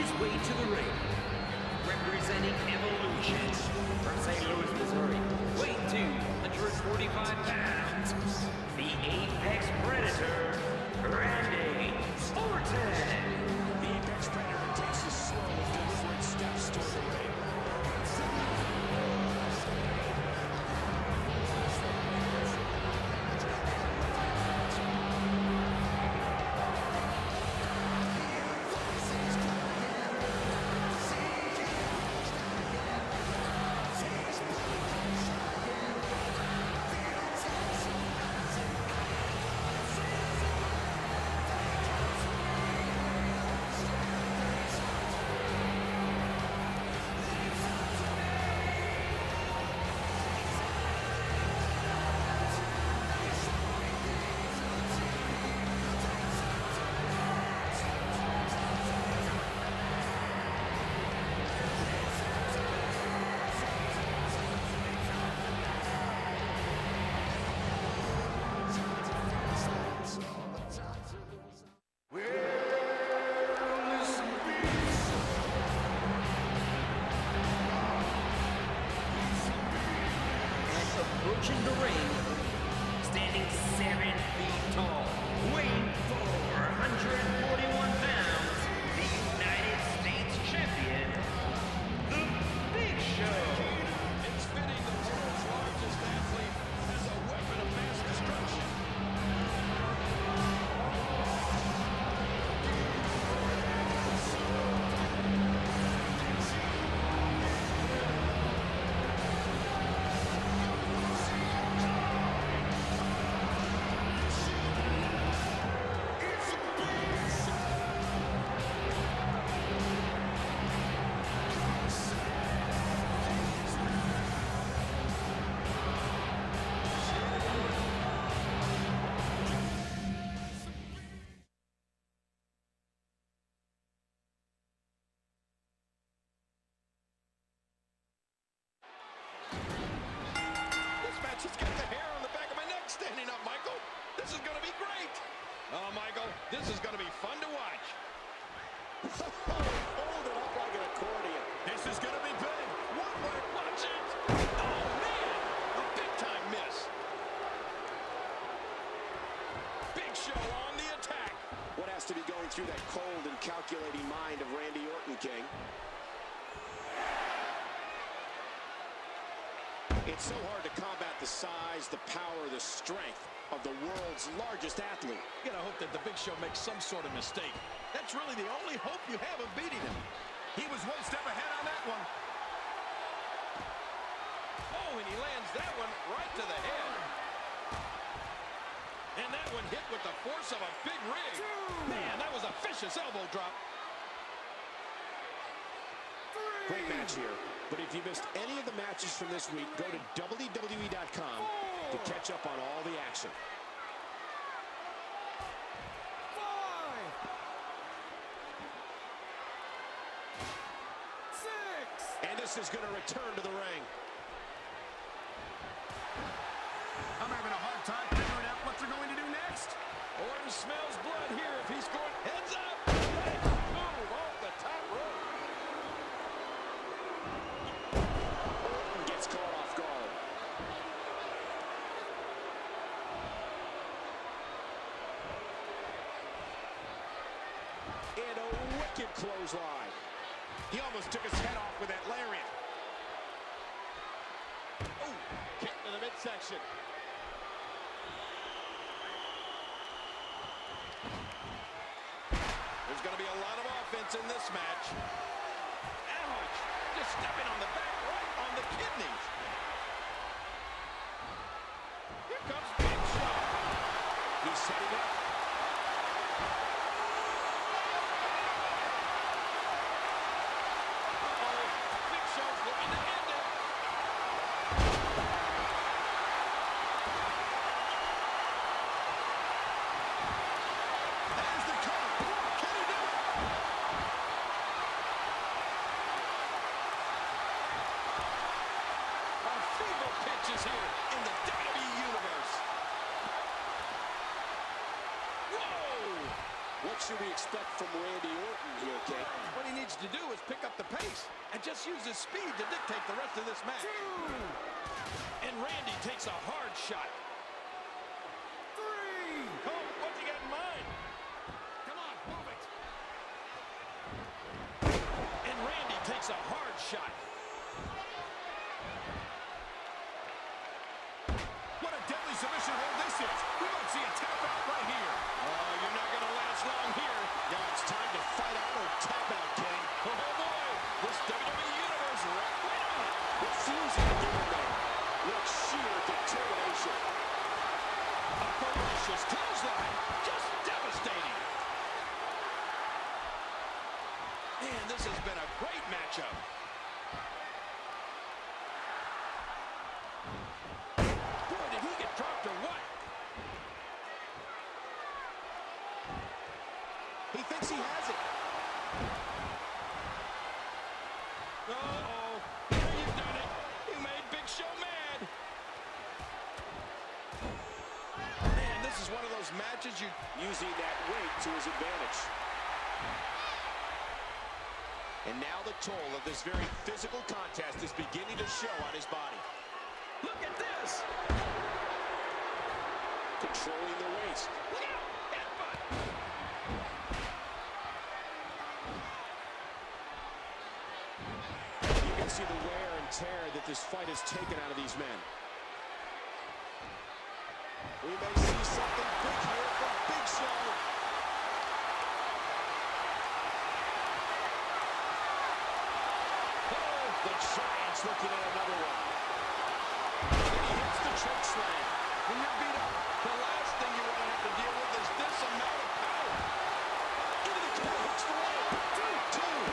his way to the ring. Representing Evolution from St. Louis, Missouri. Weight 245 pounds. The Apex Predator, Randy Orton. Approaching the ring, Oh, Michael, this is going to be fun to watch. Hold it up like an accordion. This is going to be big. One more, watch it. Oh, man, a big-time miss. Big Show on the attack. What has to be going through that cold and calculating mind of Randy Orton, King? It's so hard to combat the size, the power, the strength of the world's largest athlete. You gotta hope that the Big Show makes some sort of mistake. That's really the only hope you have of beating him. He was one step ahead on that one. Oh, and he lands that one right to the head. And that one hit with the force of a big rig. Man, that was a vicious elbow drop. Great match here. But if you missed any of the matches from this week, go to WWE.com to catch up on all the action. And this is going to return to the ring. I'm having a hard time figuring out what they're going to do next. Orton smells blood here if he's going heads up. Nice move off the top rope. Orton gets caught off guard. And a wicked clothesline. He almost took his head off with that lariat. Oh, kick to the midsection. There's going to be a lot of offense in this match. Ouch! Just stepping on the back right on the kidneys. Here comes Big Show. He's setting up. Uh-oh. Big Show's looking to end it. There's the cover. Can he do it? A feeble pitch is here in the WWE Universe. should we expect from Randy Orton here, King? What he needs to do is pick up the pace and just use his speed to dictate the rest of this match. And Randy takes a hard shot. Three. Cole, what's he got in mind? Come on, move it. And Randy takes a hard shot. What a deadly submission hold this is. We might see a tap out right here. Oh, you're not to long here. Yeah, it's time to fight out or tap out, King. Oh, boy. This WWE Universe right. Minute. Refusing to give there. What sheer determination. A ferocious clothesline. Just devastating. Man, this has been a great matchup. Boy, did he get dropped or what? He thinks he has it. Uh-oh. You've done it. You made Big Show mad. Man, this is one of those matches you... Using that weight to his advantage. And now the toll of this very physical contest is beginning to show on his body. Look at this. Controlling the waist. Look out. See the wear and tear that this fight has taken out of these men. We may see something big here from Big Show. Oh, the Giant's looking at another one. And he hits the choke slam. When you're beat up, the last thing you want to have to deal with is this amount of power. Into the cover, hooks the leg. Two, two.